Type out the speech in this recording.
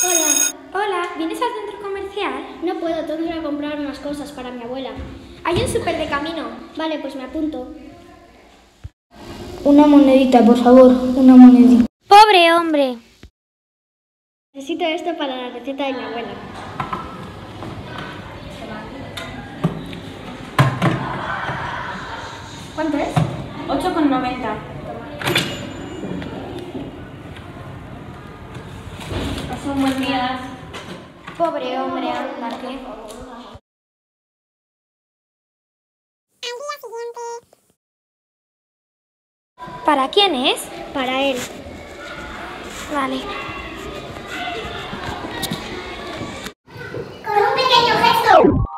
Hola. Hola, ¿vienes al centro comercial? No puedo, tengo que ir a comprar unas cosas para mi abuela. Hay un súper de camino. Vale, pues me apunto. Una monedita, por favor, una monedita. Pobre hombre. Necesito esto para la receta de mi abuela. ¿Cuánto es? 8,90. Un buen día. Pobre hombre, anda que. ¿Para quién es? Para él. Vale. Con un pequeño gesto.